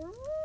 Ooh.